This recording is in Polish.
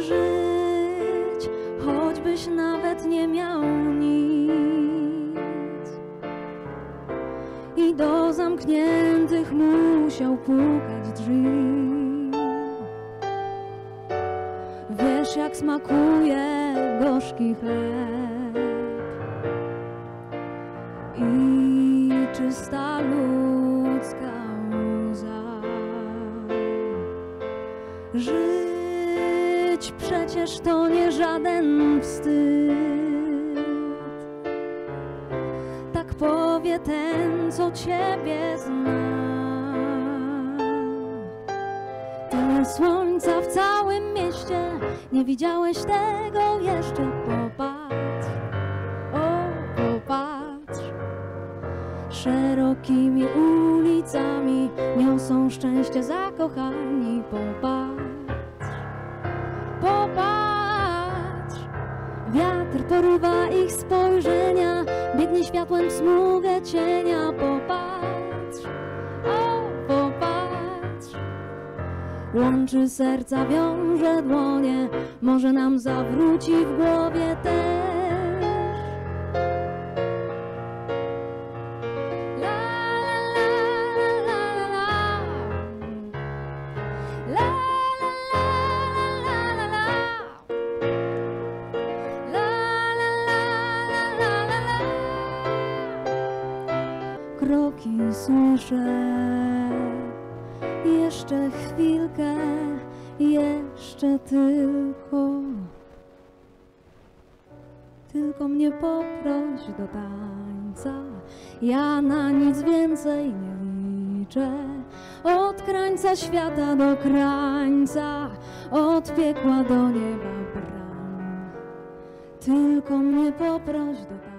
żyć, choćbyś nawet nie miał nic. I do zamkniętych musiał pukać drzwi. Wiesz, jak smakuje gorzki chleb i czysta ludzka łza. Żyć przecież to nie żaden wstyd. Tak powie ten, co ciebie zna. Tyle słońca w całym mieście, nie widziałeś tego jeszcze. Popatrz, o, popatrz. Szerokimi ulicami niosą szczęście zakochani. Popatrz, popatrz. Wiatr porywa ich spojrzenia, biegnie światłem w smugę cienia. Popatrz, o, popatrz. Łączy serca, wiąże dłonie, może nam zawróci w głowie też. Kroki słyszę, jeszcze chwilkę, jeszcze tylko. Tylko mnie poproś do tańca, ja na nic więcej nie liczę. Od krańca świata do krańca, od piekła do nieba bram. Tylko mnie poproś do tańca.